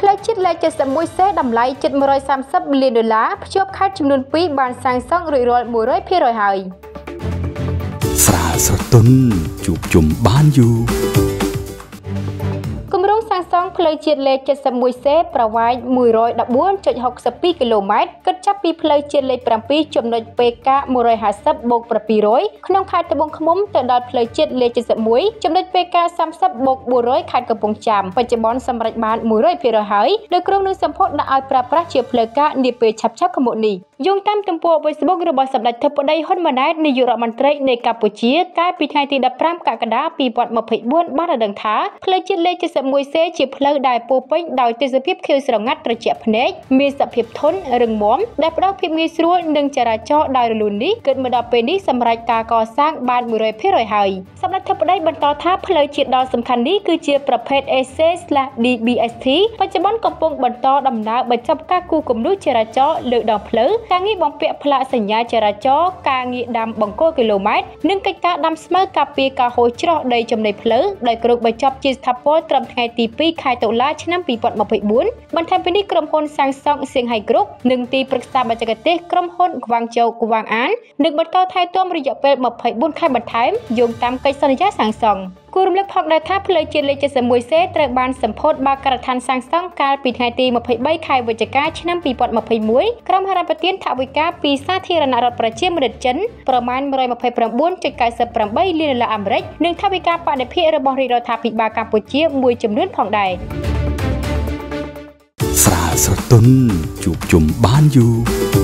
ផ្លូវជាតិលេខ71សេតម្លៃជិត130លានដុល្លារភ្ជាប់ខេត្តចំនួន2បានសាងសង់រួចរាល់100%ហើយស្រាលស្រទន់ជួបជុំបានយូរសង់ ផ្លូវជាតិលេខ 71C ប្រវែង114.62គីឡូម៉ែត្រគិតចាប់ពីផ្លូវជាតិលេខ7ចំណុច PK 150បូក700ក្នុងខេត្តត្បូងឃ្មុំទៅដល់ផ្លូវជាតិលេខ71ចំណុច PK 30បូក400ខេត្តកំពង់ចាមបច្ចុប្បន្នសម្រេចបាន100%ហើយដោយក្រុងនឹងសម្ពោធដាក់ឲ្យប្រើប្រាស់ជាផ្លូវការនាពេលឆាប់ៗខាងមុខនេះយោងតាមទំព័រ Facebook របស់សម្ដេចធិបតីហ៊ុនម៉ាណែតនាយករដ្ឋមន្ត្រីនៃកម្ពុជាកាលពីថ្ងៃទី15កក្កដា2024បានឲ្យដឹងថាផ្លូវជាតិលេខ 71C ជាផ្លូវដែលពោពេញដោយទេសភាពខៀវស្រងាត់ត្រជាក់ភ្នែកមានសភាពធន់រឹងមាំដែលផ្ដល់ភាពងាយស្រួលនិងចរាចរណ៍ដោយរលូននេះគិតមកដល់ពេលនេះសម្រាប់ការកសាងបាន100%ហើយសម្ដេចធិបតីបន្តថាផ្លូវជាតិដ៏សំខាន់នេះគឺជាប្រភេទ AC/DBST បច្ចុប្បន្នកំពុងបន្តដំណើរបញ្ចប់ការគូរគំនូសចរាចរណ៍លើដងផ្លូវការងារបំពាក់ផ្លាកសញ្ញាចរាចរណ៍ការងារដាំបង្គោលគីឡូម៉ែត្រនិងកិច្ចការដាំស្មៅការពារការហូរច្រោះដីចំណីផ្លូវដោយក្រុងបញ្ចប់ជាស្ថាពរត្រឹមថ្ងៃទី2ខែតុលាឆ្នាំ2024បន្ថែមពីនេះក្រុមហ៊ុនសាងសង់សៀងហៃក្រុបនិងទីប្រឹក្សាបច្ចេកទេសក្រុមហ៊ុនក្វាងជោគក្វាងអាននឹងបន្តថែទាំរយៈពេល24ខែបន្ថែមយោងតាមកិច្ចសន្យាសាងសង់គួររំលឹកផងដែរថាផ្លូវជាតិលេខ 71C ត្រូវបានសម្ពោធបើការដ្ឋានសាងសង់កាលពីថ្ងៃទី23ខែវិច្ឆិកាឆ្នាំ2021ក្រុមហេរ៉ាបទានថវិកាពីសាធារណរដ្ឋប្រជាមានិតចិនប្រមាណ129.98លានដុល្លារអាមេរិកនិងថវិកាបដិភាគរបស់រាជរដ្ឋាភិបាលកម្ពុជាមួយចំនួនផងដែរស្រាលស្រទន់ជួបជុំបានយូរ